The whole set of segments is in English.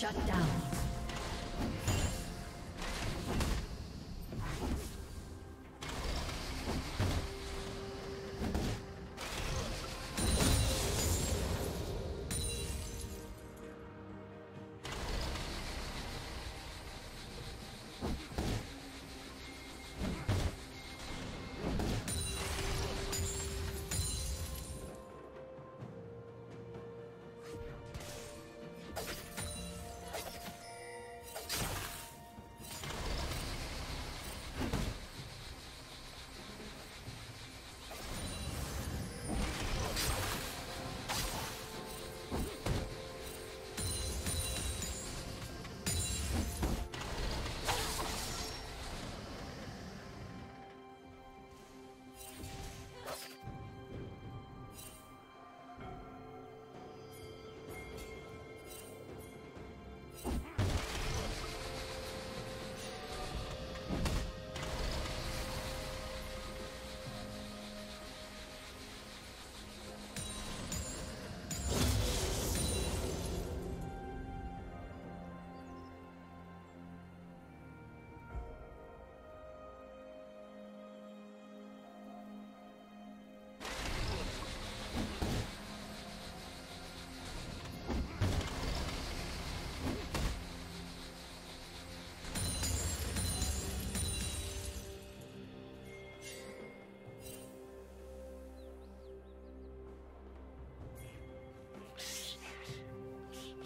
Shut down.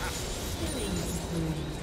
Killing spree.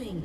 Killing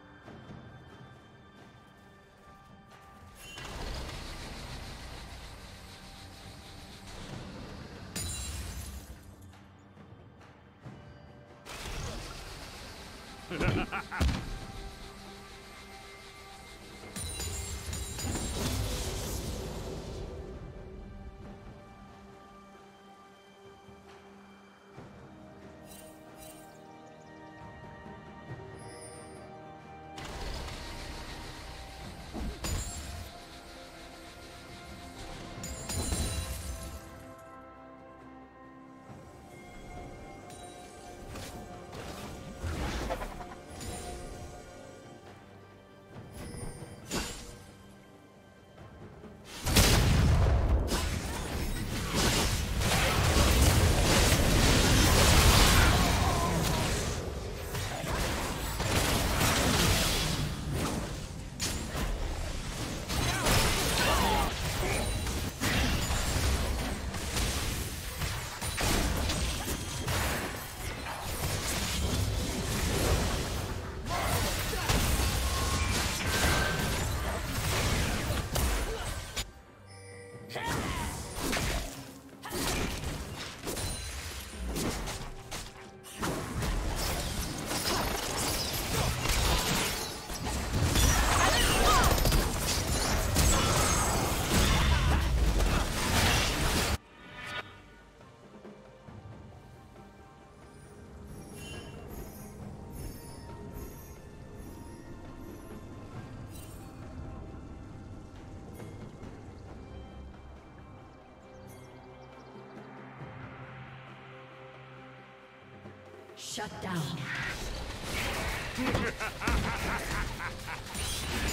Shut down.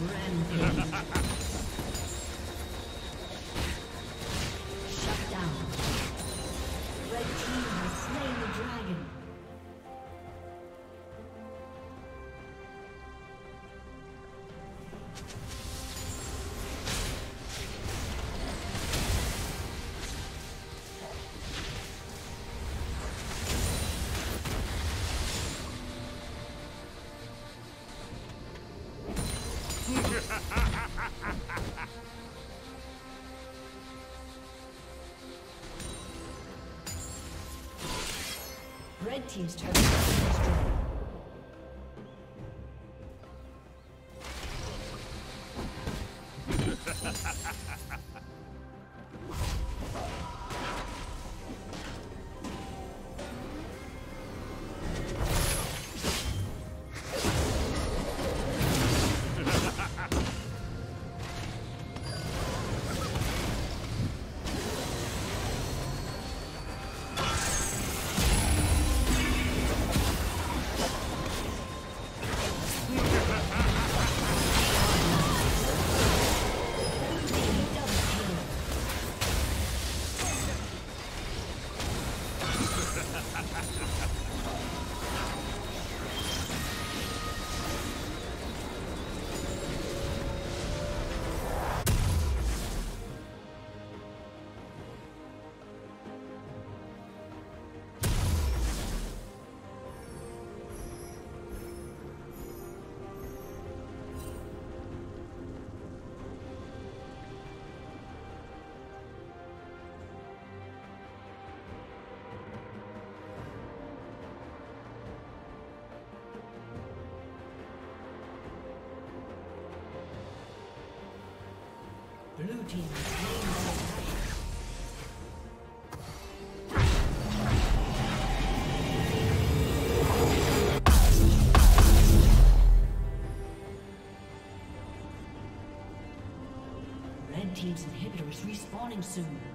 Rampage. Red Team's turret Blue team Red team's inhibitor is respawning soon.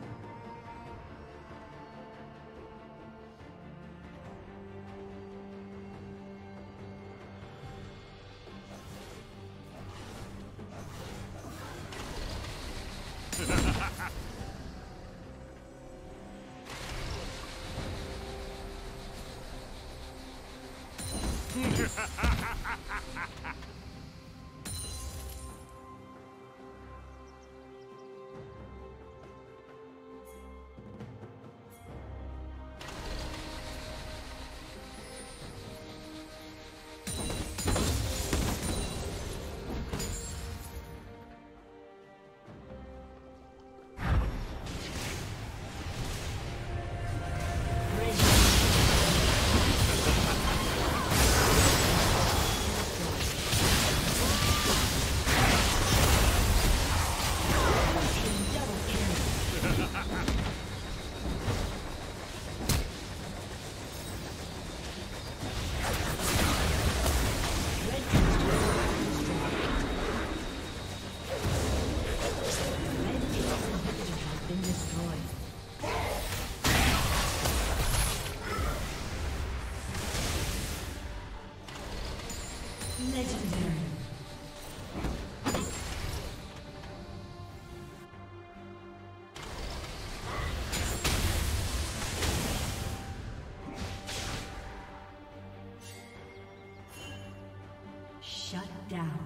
Down.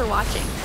For watching.